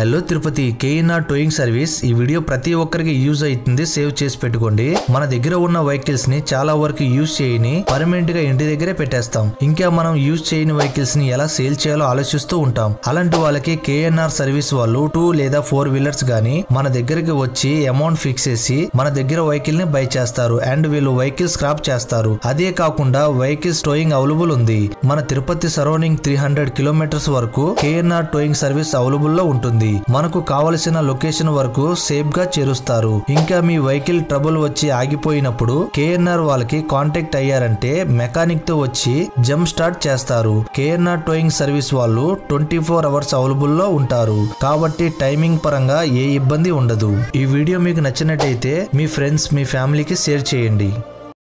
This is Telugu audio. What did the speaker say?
Hello Tirupati KNR towing service. ఈ వీడియో ప్రతి ఒక్కరికి యూజ్ అవుతుంది సేవ్ చేసి పెట్టుకోండి. మన దగ్గర ఉన్న వెహికల్స్ని చాలా వరకు యూజ్ చేయని పర్మనెంట్గా ఇంటి దగ్గరే పెట్టేస్తాం. ఇంకా మనం యూజ్ చేయని వెహికల్స్ని ఎలా సేల్ చేయాలో ఆలోచిస్తూ ఉంటాం. అలాంటి వాళ్ళకి కేఎన్ఆర్ సర్వీస్ వాళ్ళు టూ లేదా ఫోర్ వీలర్స్ గానీ మన దగ్గరికి వచ్చి అమౌంట్ ఫిక్స్ చేసి మన దగ్గర వెహికల్ని బై చేస్తారు అండ్ వీళ్ళు వెహికల్ స్క్రాప్ చేస్తారు. అదే కాకుండా వెహికల్స్ టోయింగ్ అవైలబుల్ ఉంది. మన Tirupati surrounding three hundred kilometres వరకు కేఎన్ఆర్ టోయింగ్ సర్వీస్ అవైలబుల్లో ఉంటుంది. మనకు కావలసిన లొకేషన్ వరకు సేఫ్గా చేరుస్తారు. ఇంకా మీ వెహికల్ ట్రబుల్ వచ్చి ఆగిపోయినప్పుడు కేఎన్ఆర్ వాళ్ళకి కాంటాక్ట్ అయ్యారంటే మెకానిక్తో వచ్చి జంప్ స్టార్ట్ చేస్తారు. కేఎన్ఆర్ టోయింగ్ సర్వీస్ వాళ్ళు ట్వంటీ ఫోర్ అవర్స్ అవైలబుల్లో ఉంటారు. కాబట్టి టైమింగ్ పరంగా ఏ ఇబ్బంది ఉండదు. ఈ వీడియో మీకు నచ్చినట్టయితే మీ ఫ్రెండ్స్ మీ ఫ్యామిలీకి షేర్ చేయండి.